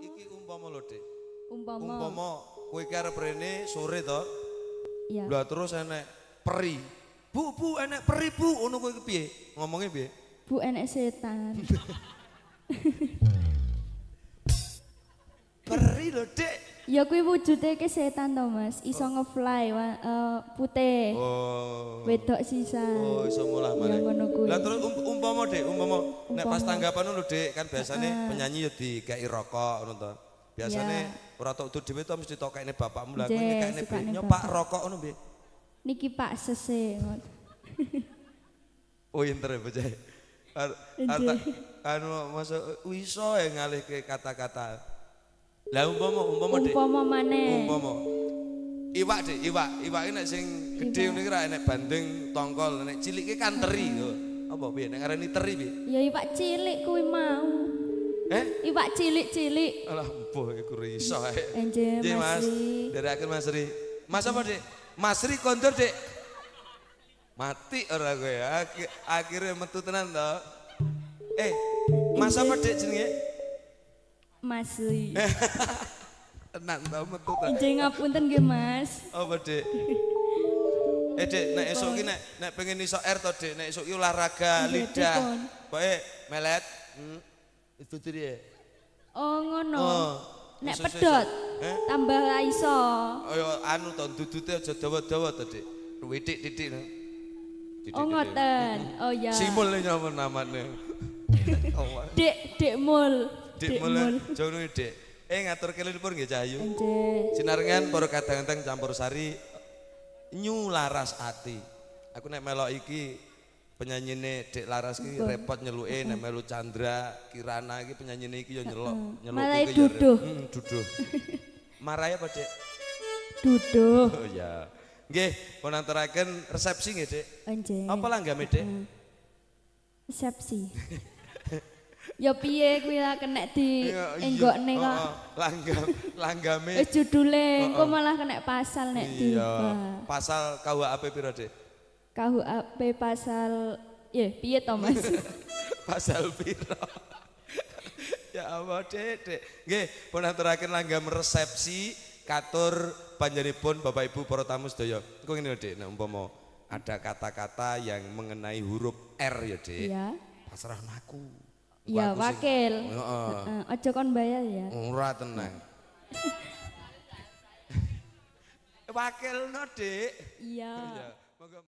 iki umpama lho, Dik. Umpama. Umpama kowe iki arep rene sore to. Iya. Lah terus enek peri. Bu, bu, enek peri, Bu. Ngono kowe piye? Ngomongnya piye? Bu enek setan. Peri lho, Dik. Ya kuwi wujude ke setan to, Mas. Iso ngefly wa- eh, putih. Oh. Wedok sisa. Oh, iso mulah Ya maneh. kuwi. Lah terus um- umpama, Dik, umpama nek pas tanggapan lho, Dik, kan biasane penyanyi ya dikei rokok ngono to. Biasane ora tok dhewe to mesti tokekne bapakmu lah kowe Nggih, ngekekne sukane nyopak bapak. rokok ngono piye? Niki Pak Sese. Oh pinter ya bocah. Anu masuk iso ya ngalih ke kata-kata. Lah umpama umpama Dik. Umpama maneh. Umpama. Iwak Dik, iwak. Iwak iki nek sing gedhe ngene iki ra enek bandeng, tongkol, nek cilik iki kan teri. Apa piye nek ngarani teri piye? Ya iwak cilik kuwi mau. Eh? Iwak cilik-cilik. Alah mbuh iku iso ae. Enje Nggih, Mas Mas. Ri. Deraken Mas Ri. Mas apa, Dik? Mas Ri kondur, Dik. Mati ora kowe. Akhirnya metu tenan to. Eh, Mas apa, Dik jenenge? Mas Ri. Tenan to metu to. Enje ngapunten nggih Mas. Apa, Dik? Eh, Dik, nek esuk ki nek nek pengen iso R to, Dik, nek esuk ki olahraga lidah. Pokoke melet. Hmm. Itu dia. Oh ngono. Oh. Nek pedot Eh? tambah ra iso. Ayo anu to dudute aja dawa-dawa to, Dik. Witik-titik. Oh ngoten. Oh ya. Simul ini apa namanya? Dek, dek mul. Dik mulai jono dik. Eh ngatur kelilipun pun nggih Cahayu. Enje. Sinarengan para kadang-kadang campur sari nyu laras ati. Aku nek melok iki penyanyine Dek Laras iki repot nyeluke nek melu Chandra, Kirana iki penyanyine iki yo nyelok, nyeluk Marai iki duduh. Hmm, duduh. Marai apa, Dek? Duduh. Oh ya. Nggih, pun antaraken resepsi nggih, Dek. Enje. Apa langgame, Dek? Resepsi. ya piye kuwi lah kena di Iya, iya. enggokne kok. Langgam, langgame. Wis judule engko malah kena pasal nek di Iya. Pasal KUHP piro, Dek? KUHP pasal ya piye to Mas? Pasal piro? ya Allah, Dek, Dek. Nggih, pun aturaken langgam resepsi katur panjenenganipun Bapak Ibu para tamu sedaya. Engko ngene lho, Dek, nek umpama ada kata-kata yang mengenai huruf R ya, Dek. Iya. Pasrah aku. Ya wakil. Heeh. Aja kon bayar ya. Ora tenang. Wakil no, Dek. Iya.